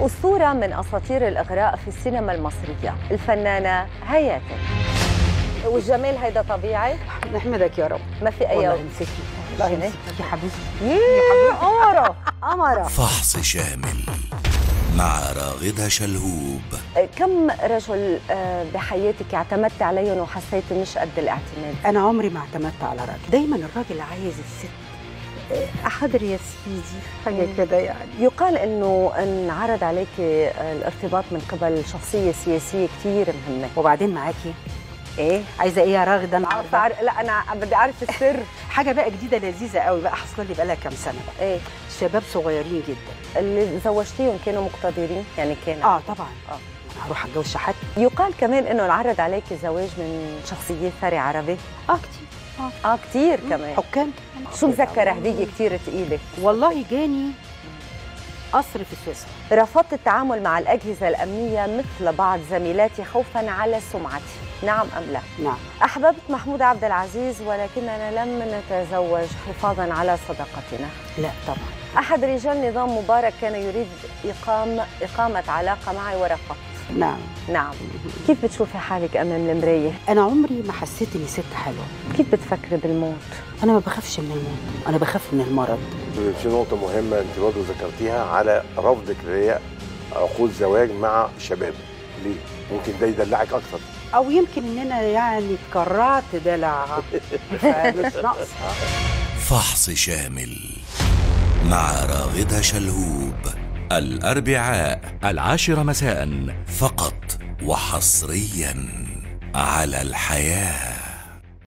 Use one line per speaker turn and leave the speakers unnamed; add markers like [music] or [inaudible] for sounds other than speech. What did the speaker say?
أسطورة من أساطير الإغراء في السينما المصرية الفنانة هياتن والجمال هيدا طبيعي.
نحمدك يا رب.
ما في أي
والله نسيتي والله؟ نسيتي يا حبيبتي
ييه قمرة قمرة
فحص شامل مع راغدة شلهوب.
كم رجل آه، بحياتك اعتمدت عليهم وحسيت مش قد الاعتماد؟
أنا عمري ما اعتمدت على راجل دايما الراجل عايز الست حاضر يا سيدي. حاجة
مم.
كده يعني.
يقال إنه انعرض عليك الارتباط من قبل شخصية سياسية كثير مهمة.
وبعدين معاكي.
إيه؟
عايزة إيه يا راغدة
عارفه
النهارده؟
عار... لا أنا بدي أعرف السر. [laughs]
حاجة بقى جديدة لذيذة قوي بقى حصل لي بقى لها كام سنة. بقى
إيه؟
شباب صغيرين جدا.
اللي زوجتيهم كانوا مقتدرين؟ يعني كان
آه طبعا.
آه.
هروح أتجوز شحات.
يقال كمان إنه انعرض عليك الزواج من شخصية ثري عربي.
آه كتير. آه.
آه كثير كمان.
حكام.
شو مذكرة هدية كثير ثقيله
والله جاني قصر في سويسرا.
رفضت التعامل مع الأجهزة الأمنية مثل بعض زميلاتي خوفا على سمعتي. نعم أم لا؟
نعم.
أحببت محمود عبد العزيز ولكننا لم نتزوج حفاظا على صداقتنا.
لا طبعا.
أحد رجال نظام مبارك كان يريد إقام إقامة علاقة معي ورفضت
نعم.
نعم. كيف بتشوفي حالك أمام المراية؟
أنا عمري ما حسيت إني ست حلوة.
كيف بتفكري بالموت؟
أنا ما بخافش من الموت. أنا بخاف من المرض.
في نقطة مهمة أنت برضه ذكرتيها على رفضك لهي عقود زواج مع شباب. ليه؟ ممكن ده يدلعك أكتر.
أو يمكن ان أنا يعني اتكرعت دلع [laughs] فمش ناقصة.
فحص شامل مع راغدة شلهوب. الأربعاء العاشرة مساء فقط وحصريا على الحياة.